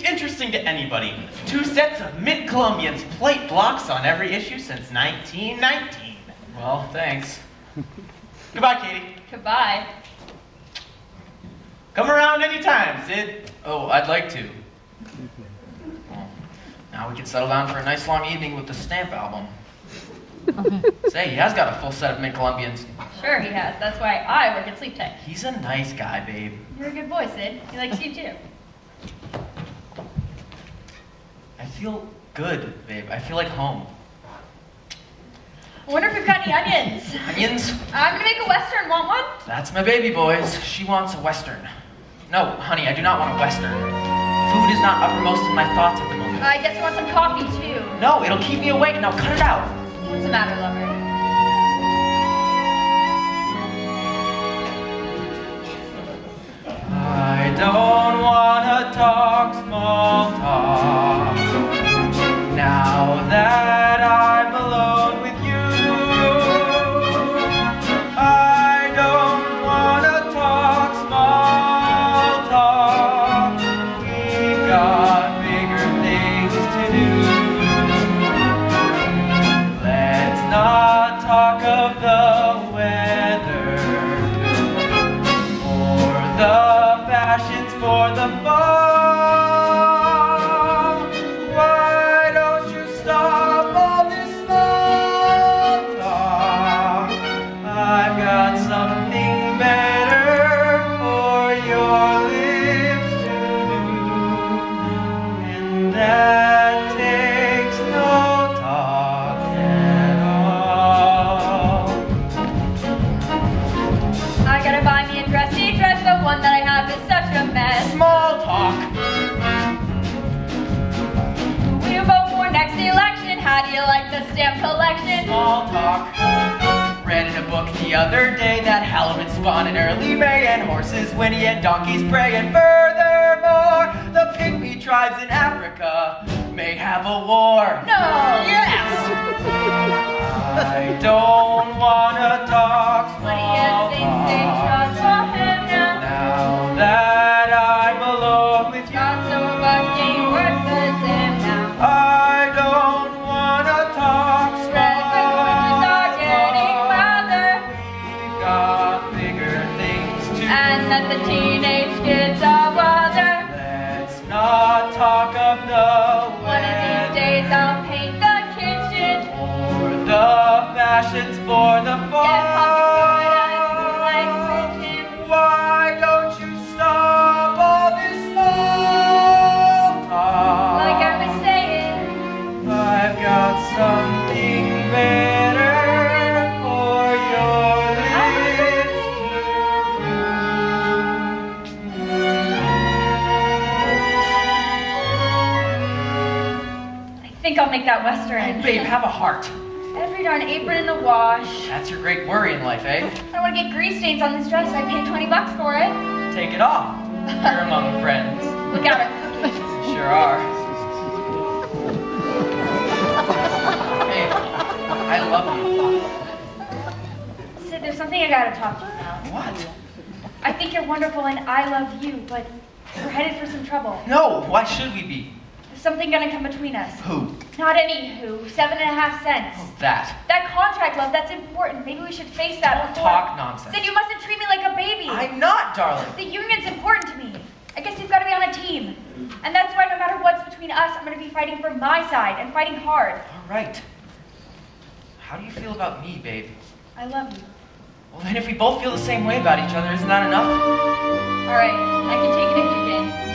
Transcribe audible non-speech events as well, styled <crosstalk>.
be interesting to anybody. Two sets of mint Columbians plate blocks on every issue since 1919. Well, thanks. <laughs> Goodbye, Katie. Goodbye. Come around anytime, Sid. Oh, I'd like to. Well, now we can settle down for a nice long evening with the Stamp album. <laughs> Say, he has got a full set of mint Columbians. Sure he has. That's why I work at Sleep-Tite. He's a nice guy, babe. You're a good boy, Sid. He likes you too. I feel good, babe. I feel like home. I wonder if we've got any onions. Onions? Uh, I'm gonna make a western. Want one? That's my baby, boys. She wants a Western. No, honey, I do not want a Western. Food is not uppermost in my thoughts at the moment. I guess you want some coffee too. No, it'll keep me awake. Now cut it out. What's the matter, lover? I don't How do you like the stamp collection? Small talk. Read in a book the other day that halibut spawn in early May and horses whinny and donkeys bray. And furthermore, the pygmy tribes in Africa may have a war. No. Yes. I don't wanna talk What do you small think they talk. The teenage kids are wilder. Let's not talk of the One of these days I'll paint the kitchen. or the fashions for the fall. Like Why don't you stop all this small talk? Like I was saying, I've got something better think I'll make that western. Babe, have a heart. Every darn apron in the wash. That's your great worry in life, eh? <laughs> I don't want to get grease stains on this dress. I paid 20 bucks for it. Take it off. You're among friends. Look out, a cookie. Sure are. Hey, I love you. Sid, there's something I gotta talk to you about. What? I think you're wonderful and I love you, but we're headed for some trouble. No, why should we be? Something gonna come between us. Who? Not any who. Seven and a half cents. Oh, that. That contract, love, that's important. Maybe we should face that Don't before. talk nonsense. Sid, you mustn't treat me like a baby. I'm not, darling. The union's important to me. I guess you've got to be on a team. And that's why no matter what's between us, I'm going to be fighting for my side and fighting hard. All right. How do you feel about me, babe? I love you. Well, then if we both feel the same way about each other, isn't that enough? All right, I can take it if